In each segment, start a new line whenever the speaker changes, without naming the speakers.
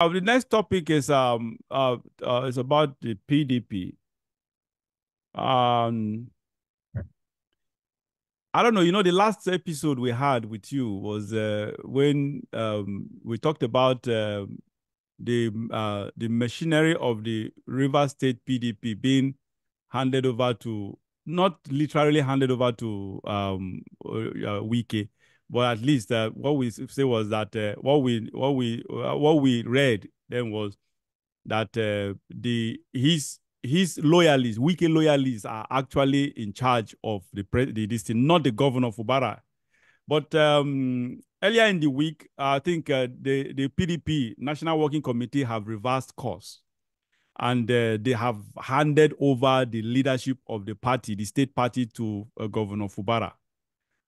Uh, the next topic is um uh, uh is about the PDP. Um, I don't know. You know, the last episode we had with you was uh, when um we talked about uh, the uh the machinery of the River State PDP being handed over to not literally handed over to um uh, Wike, but at least uh, what we say was that uh, what we what we uh, what we read then was that uh, the his his loyalists, Wike loyalists, are actually in charge of the the this thing, not the governor of Fubara. But um, earlier in the week, I think uh, the the PDP National Working Committee have reversed course, and uh, they have handed over the leadership of the party, the state party, to uh, Governor Fubara.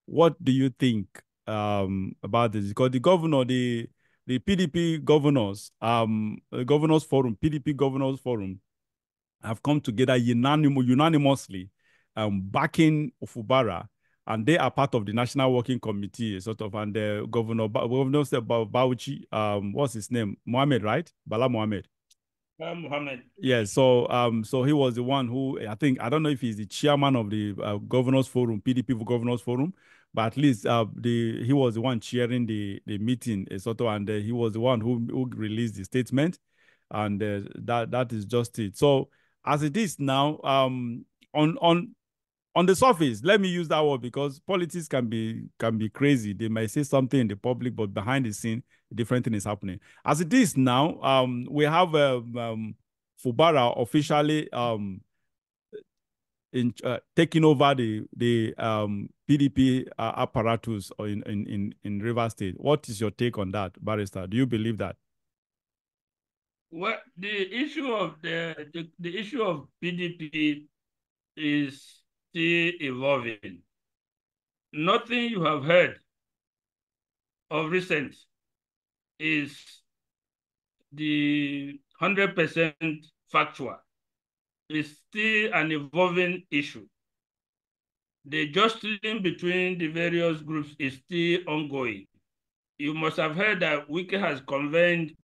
What do you think um, about this because the governor, the the PDP governors, um, governors forum, PDP governors forum, have come together unanim- unanimously, um, backing Fubara, and they are part of the National Working Committee, sort of, and the governor, governor Bauchi, um, what's his name, Mohammed, right? Bala Mohammed.
Uh, Mohammed.
Yeah, so um, so he was the one who I think I don't know if he's the chairman of the uh, governors forum, PDP governors forum, but at least uh, the he was the one chairing the the meeting, sort of, and uh, he was the one who, who released the statement, and uh, that that is just it. So as it is now, um, on on on the surface, let me use that word because politics can be can be crazy. They might say something in the public, but behind the scene, a different thing is happening. As it is now, um, we have um, um, Fubara officially um, in uh, taking over the the um, PDP uh, apparatus in, in in in River State. What is your take on that, Barrister? Do you believe that?
Well, the issue of the the, the issue of PDP is still evolving. Nothing you have heard of recent is the 100% factual is still an evolving issue. The jostling between the various groups is still ongoing. You must have heard that Wike has convened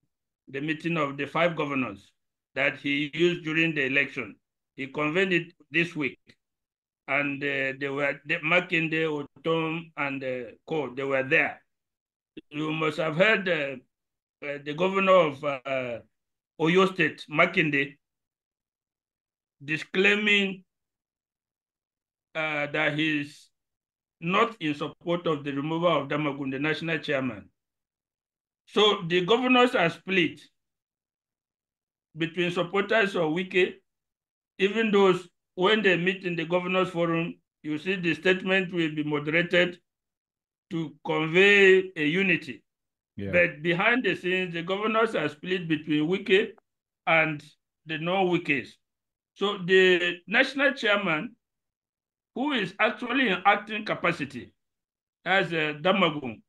the meeting of the five governors that he used during the election. He convened it this week. And uh, they were, Makinde, Ortom, and uh, Co, they were there. You must have heard uh, uh the governor of uh, Oyo State, Makinde, disclaiming uh, that he's not in support of the removal of Damagum, the national chairman. So the governors are split between supporters of Wike, even those when they meet in the governors forum, you see the statement will be moderated to convey a unity. Yeah. But behind the scenes, the governors are split between Wike and the non-Wikes. So the national chairman, who is actually in acting capacity as a Damagum,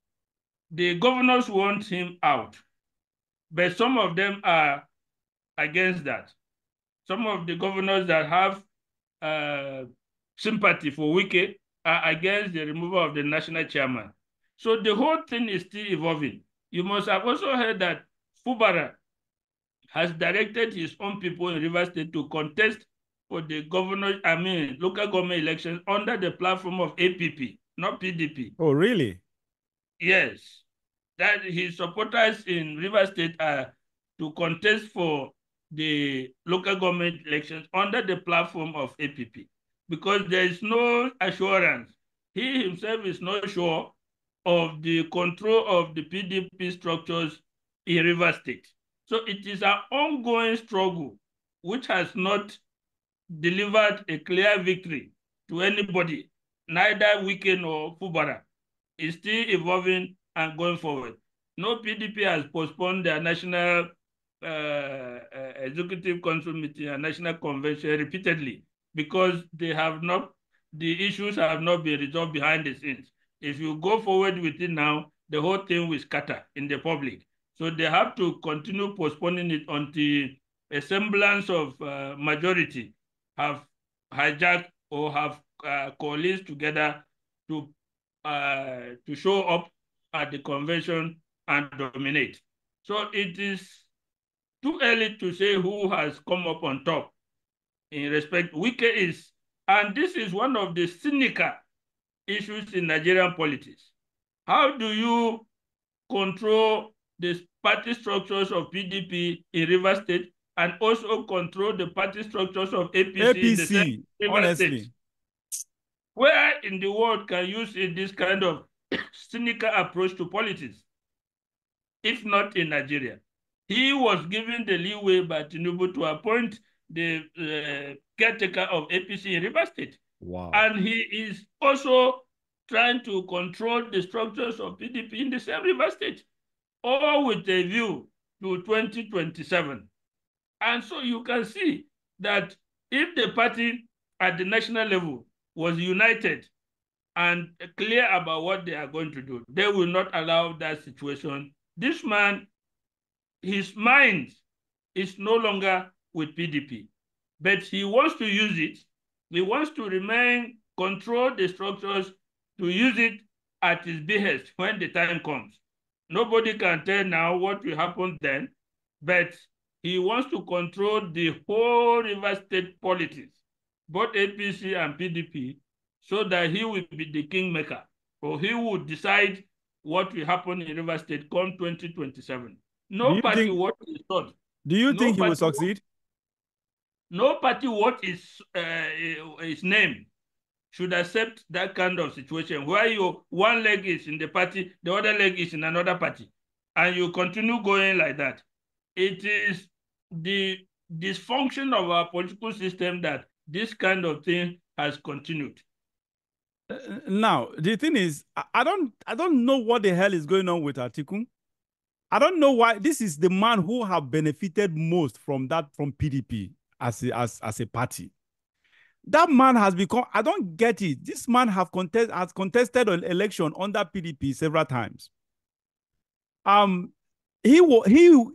the governors want him out, but some of them are against that. Some of the governors that have uh, sympathy for Wike are against the removal of the national chairman. So the whole thing is still evolving. You must have also heard that Fubara has directed his own people in River State to contest for the governor, I mean, local government elections under the platform of APP, not PDP.
Oh, really?
Yes. That his supporters in River State are to contest for the local government elections under the platform of APP because there is no assurance. He himself is not sure of the control of the PDP structures in River State. So it is an ongoing struggle which has not delivered a clear victory to anybody, neither Wike nor Fubara. It's still evolving and going forward. No PDP has postponed their national uh, uh, executive council meeting and national convention repeatedly because they have not, the issues have not been resolved behind the scenes. If you go forward with it now, the whole thing will scatter in the public. So they have to continue postponing it until a semblance of uh, majority have hijacked or have uh, coalesced together to uh, to show up at the convention and dominate. So it is too early to say who has come up on top in respect. Wike is, and this is one of the cynical issues in Nigerian politics. How do you control the party structures of PDP in River State and also control the party structures of APC,
APC in the honestly. State?
Where in the world can you see this kind of cynical approach to politics? If not in Nigeria. He was given the leeway by Tinubu to appoint the uh, caretaker of APC in River State.
Wow.
And he is also trying to control the structures of PDP in the same River State, all with a view to 2027. And so you can see that if the party at the national level was united and clear about what they are going to do, they will not allow that situation. This man, his mind is no longer with PDP, but he wants to use it. He wants to remain, control the structures, to use it at his behest when the time comes. Nobody can tell now what will happen then, but he wants to control the whole River State politics, both APC and PDP, so that he will be the kingmaker, or he will decide what will happen in River State come 2027. No party think, what is thought.
Do you no think he will succeed?
no party what is uh, his name should accept that kind of situation where your one leg is in the party, the other leg is in another party, and you continue going like that. It is the dysfunction of our political system that this kind of thing has continued.
Uh, now, the thing is, I don't, I don't know what the hell is going on with Atiku. I don't know why this is the man who have benefited most from that from PDP as a, as, as a party. That man has become, I don't get it. This man have contest, has contested an election under PDP several times. Um, he, he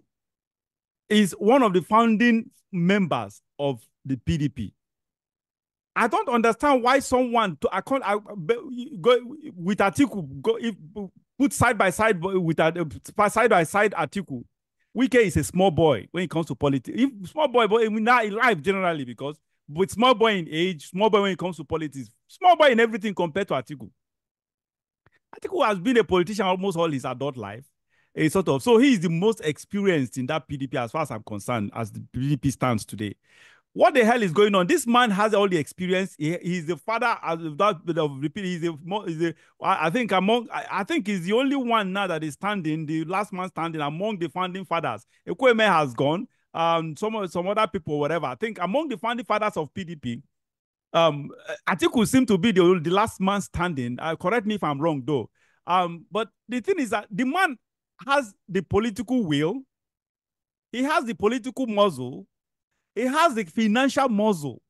is one of the founding members of the PDP. I don't understand why someone to I can't I, go with Atiku go if put side by side with a side by side Atiku. Wike is a small boy when it comes to politics. If small boy, but in life generally because with small boy in age, small boy when it comes to politics, small boy in everything compared to Atiku. Atiku has been a politician almost all his adult life a sort of so he is the most experienced in that PDP as far as I'm concerned, as the PDP stands today. What the hell is going on? This man has all the experience. He, he's the father of that of repeat. He's a I think among I, I, think he's the only one now that is standing, the last man standing among the founding fathers. Ekwueme has gone. Um, some some other people, whatever. I think among the founding fathers of PDP, um, Atiku seem to be the, the last man standing. Uh, correct me if I'm wrong, though. Um, but the thing is that the man has the political will, he has the political muscle, he has the financial muscle.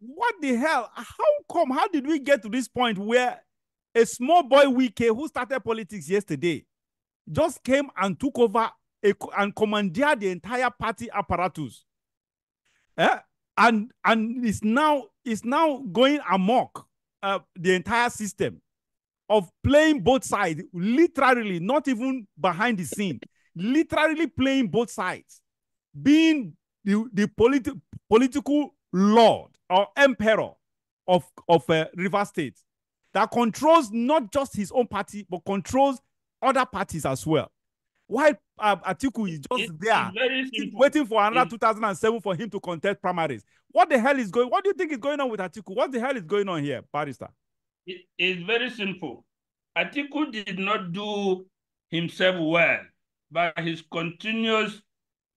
What the hell? How come? How did we get to this point where a small boy Wike who started politics yesterday just came and took over a, and commandeered the entire party apparatus? Eh? And and is now is now going amok uh, the entire system of playing both sides, literally, not even behind the scene, literally playing both sides, being the, the politi- political lord or emperor of, of uh, River State that controls not just his own party, but controls other parties as well. Why uh, Atiku is just it, there, waiting for another 2007 for him to contest primaries. What the hell is going? What do you think is going on with Atiku? What the hell is going on here, Barrister?
It is very simple. Atiku did not do himself well by his continuous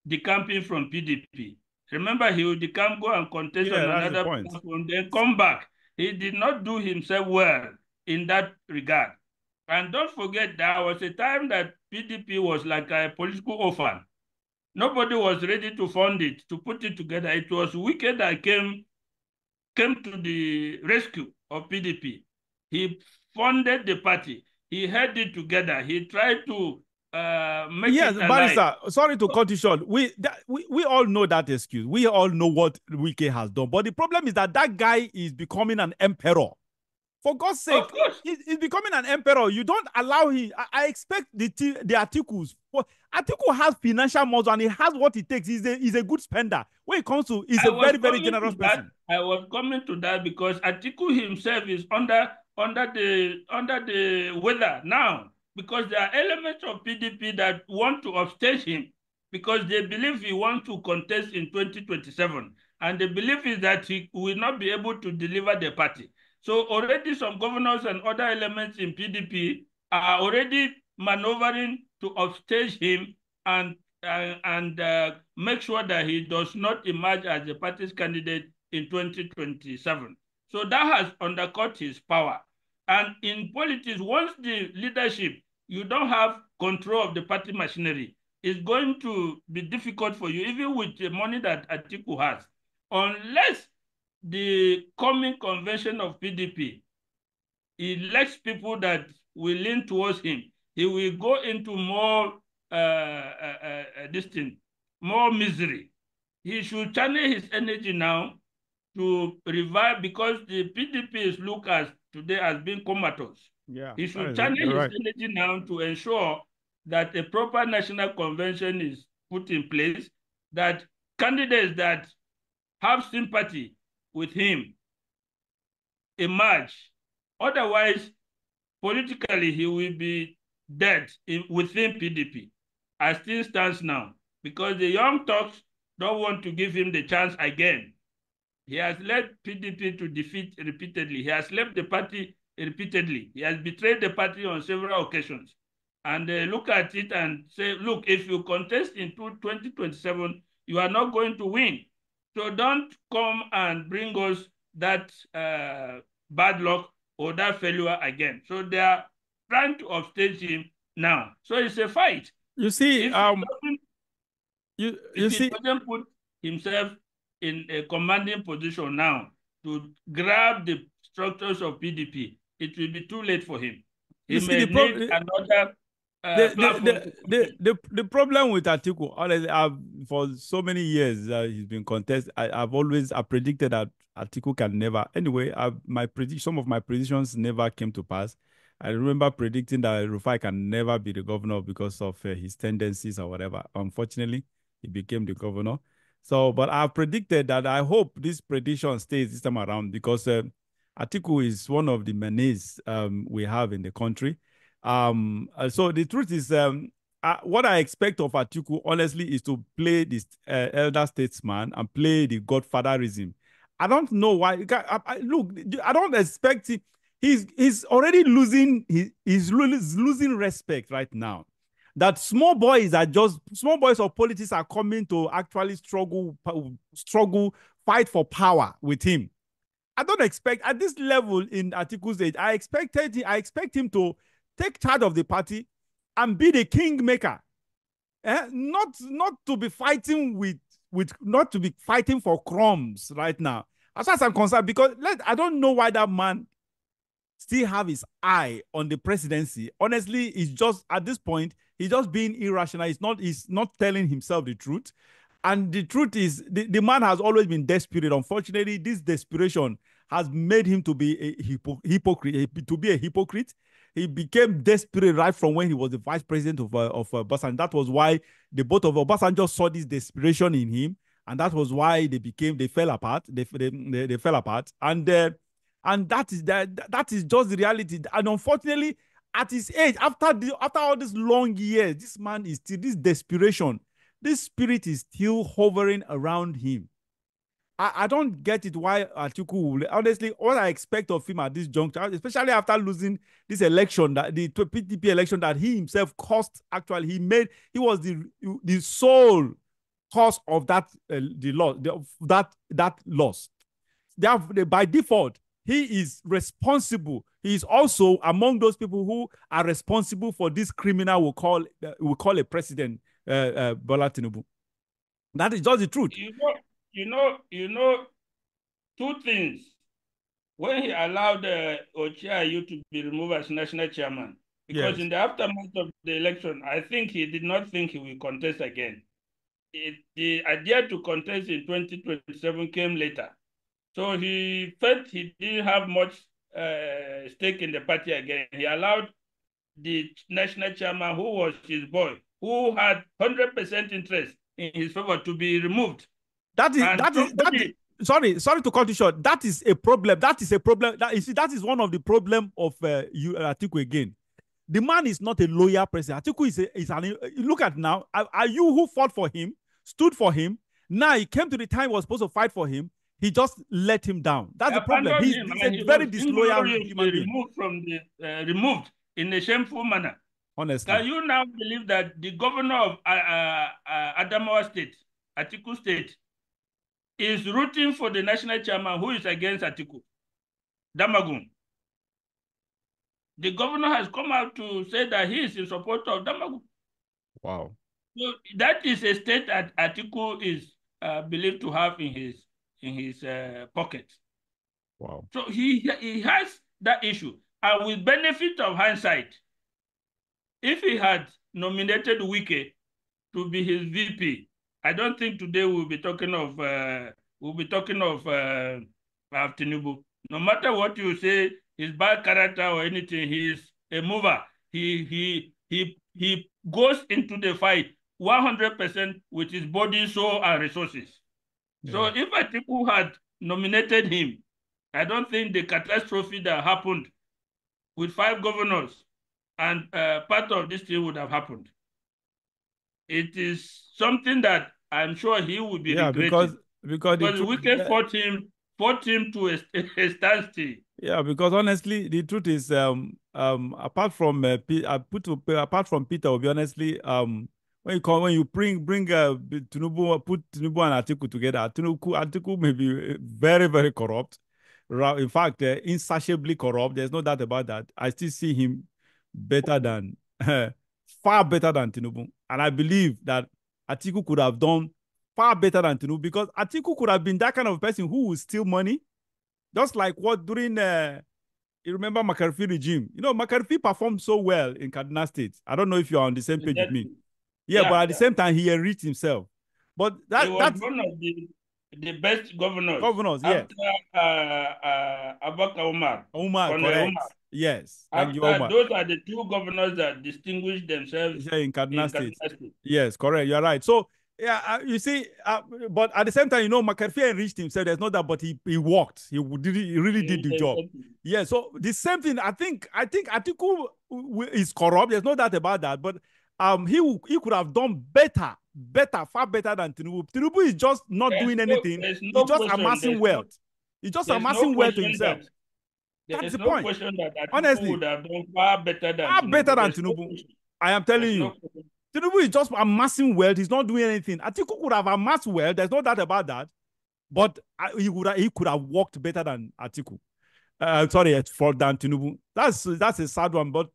decamping from PDP. Remember, he would decamp, go and contest yeah, on another the platform, then come back. He did not do himself well in that regard. And don't forget, there was a time that PDP was like a political orphan. Nobody was ready to fund it, to put it together. It was Wike that came, came to the rescue of PDP. He funded the party. He held it together. He tried to uh, make
yes, Barrister, sorry to cut you short. We, that, we we all know that excuse. We all know what Wike has done. But the problem is that that guy is becoming an emperor. For God's sake,
Of course.
he- he's becoming an emperor. You don't allow him. I, I expect the the articles. For Atiku has financial muscle and he has what it takes. He's a he's a good spender. When it comes to, he's
I
a very very generous
to that.
person.
I was coming to that because Atiku himself is under under the under the weather now because there are elements of PDP that want to upstage him because they believe he wants to contest in 2027 and the belief is that he will not be able to deliver the party. So already some governors and other elements in PDP are already maneuvering to upstage him and uh, and uh, make sure that he does not emerge as the party's candidate in 2027. So that has undercut his power. And in politics, once the leadership, you don't have control of the party machinery, it's going to be difficult for you, even with the money that Atiku has, unless the coming convention of PDP elects people that will lean towards him. He will go into more uh, uh, uh, this thing, more misery. He should channel his energy now to revive because the PDP is looked at today has been comatose.
Yeah,
He should channel his
right.
energy now to ensure that a proper national convention is put in place, that candidates that have sympathy with him emerge. Otherwise, politically, he will be dead in, within PDP as things stands now, because the young Turks don't want to give him the chance again. He has led PDP to defeat repeatedly. He has left the party repeatedly. He has betrayed the party on several occasions. And they look at it and say, look, if you contest in 2027, you are not going to win. So don't come and bring us that uh, bad luck or that failure again. So they are trying to upstage him now. So it's a fight.
You see,
If
um, you you see,
doesn't put himself in a commanding position now to grab the structures of PDP, it will be too late for him. He
You see, the prob-
need another uh,
the, the, the, the, the, problem with Atiku, honestly, I've, for so many years uh, he's been contested. I, I've always I predicted that Atiku can never. Anyway, I, my predict some of my predictions never came to pass. I remember predicting that Rufai can never be the governor because of uh, his tendencies or whatever. Unfortunately, he became the governor. So, but I've predicted that I hope this prediction stays this time around because uh, Atiku is one of the menace um, we have in the country. Um, uh, so the truth is, um, uh, what I expect of Atiku, honestly, is to play this uh, elder statesman and play the godfatherism. I don't know why. I, I, look, I don't expect it. He's he's already losing. He, he's losing respect right now. That small boys are just small boys of politics are coming to actually struggle, struggle, fight for power with him. I don't expect at this level in Atiku's age. I expected. I expect him to take charge of the party and be the kingmaker. Eh? Not not to be fighting with with not to be fighting for crumbs right now. As far as I'm concerned, because let I don't know why that man still have his eye on the presidency. Honestly, it's just at this point, he's just being irrational. He's not, he's not telling himself the truth. And the truth is, the, the man has always been desperate. Unfortunately, this desperation has made him to be a hypo, hypocrite, to be a hypocrite. He became desperate right from when he was the vice president of uh, of Obasanjo. That was why the both of Obasanjo saw this desperation in him, and that was why they became they fell apart. They they, they, they fell apart, and uh, and that is that that is just the reality. And unfortunately, at his age, after the after all these long years, this man is still this desperation, this spirit is still hovering around him. I, I don't get it why Atiku honestly what I expect of him at this juncture, especially after losing this election, that the PDP election that he himself cost. Actually, he made he was the the sole cause of that uh, the loss the, that that loss. They have, They by default, he is responsible. He is also among those people who are responsible for this criminal we call uh, we call a president, uh, uh, Bola Tinubu. That is just the truth.
You know, you know, you know, two things. When he allowed uh, Ochiayu to be removed as national chairman, because
Yes.
in the aftermath of the election, I think he did not think he will contest again. It, the idea to contest in 2027 came later. So he felt he didn't have much uh, stake in the party again. He allowed the national chairman, who was his boy, who had 100% interest in his favor, to be removed.
That is, that is, that is, sorry, sorry to cut you short. That is a problem. That is a problem. That you see, that is one of the problem of uh, you uh, Atiku again. The man is not a loyal president. Atiku is a, is an. Look at now. Are, are, you who fought for him, stood for him? Now he came to the time he was supposed to fight for him. He just let him down. That's the problem. He's, he's a very disloyal human being.
Removed from the uh, removed in a shameful manner.
Honestly,
can you now believe that the governor of uh, uh, uh Adamawa State, Atiku State, is rooting for the national chairman who is against Atiku, Damagum? The governor has come out to say that he is in support of Damagum.
Wow.
So that is a state that Atiku is uh, believed to have in his in his uh, pocket.
Wow.
So he he has that issue, and with benefit of hindsight, if he had nominated Wike to be his VP, I don't think today we'll be talking of uh, we'll be talking of uh, Tinubu. No matter what you say, his bad character or anything, he is a mover. He he he he goes into the fight 100% with his body, soul, and resources. Yeah. So if Atiku had nominated him, I don't think the catastrophe that happened with five governors and uh, part of this thing would have happened. It is something that I'm sure he will be
yeah, because because,
because we can fought him fought him to a, a standstill.
Yeah, because honestly, the truth is, um, um, apart from uh, put to, apart from Peter, will be honestly, um, when you come when you bring bring uh, Tinubu, put Tinubu and Atiku together, Tinubu Atiku may be uh, very very corrupt. In fact, uh, insatiably corrupt. There's no doubt about that. I still see him better than far better than Tinubu, and I believe that Atiku could have done far better than Tinubu because Atiku could have been that kind of person who would steal money, just like what during uh, you remember Makarfi regime. You know, Makarfi performed so well in Kaduna State. I don't know if you're on the same page with me. Yeah, yeah but at the same time, he enriched himself. But that that's
one of the, the best governors.
Governors, yeah.
After uh, uh, Umar.
Umar, correct. Umar. Yes.
After, you, those are the two governors that distinguished themselves
yeah, in Kaduna State. State. Yes, correct. You're right. So yeah, uh, you see, uh, but at the same time, you know, Makarfi enriched himself. There's not that, but he he worked. He did. He really did the job. Yeah. So the same thing. I think. I think Atiku is corrupt. There's no doubt about that. But um, he he could have done better, better, far better than Tinubu. Tinubu is just not there's doing anything. No, no He's just question. amassing wealth. He's just amassing no wealth to himself.
That, That's the point. Question that Honestly, would have done far better than
far Tinubu. better than Tinubu. I am telling you. Tinubu is just amassing wealth. He's not doing anything. Atiku could have amassed wealth. There's no doubt about that. But uh, he would have, he could have worked better than Atiku. Uh, sorry, for than Tinubu. That's that's a sad one. But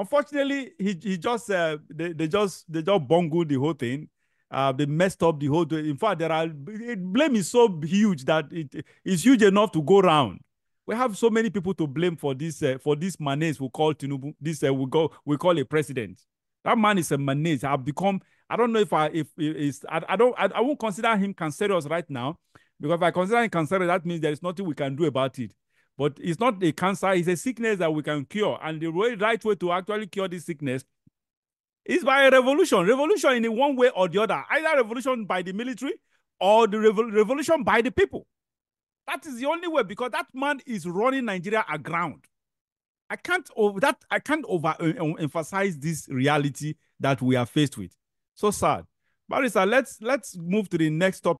unfortunately, he he just uh, they, they just they just bungled the whole thing. Uh, they messed up the whole thing. In fact, there are blame is so huge that it is huge enough to go around. We have so many people to blame for this uh, for this menace we call Tinubu. This uh, we go we call a president. That man is a menace. I've become. I don't know if I if is I, I don't I, I won't consider him cancerous right now because if I consider him cancerous, that means there is nothing we can do about it. But it's not a cancer; it's a sickness that we can cure. And the right way to actually cure this sickness is by a revolution. Revolution in one way or the other. Either revolution by the military or the revol revolution by the people. That is the only way because that man is running Nigeria aground. I can't over that I can't over uh, emphasize this reality that we are faced with. So sad. Barrister, let's let's move to the next topic.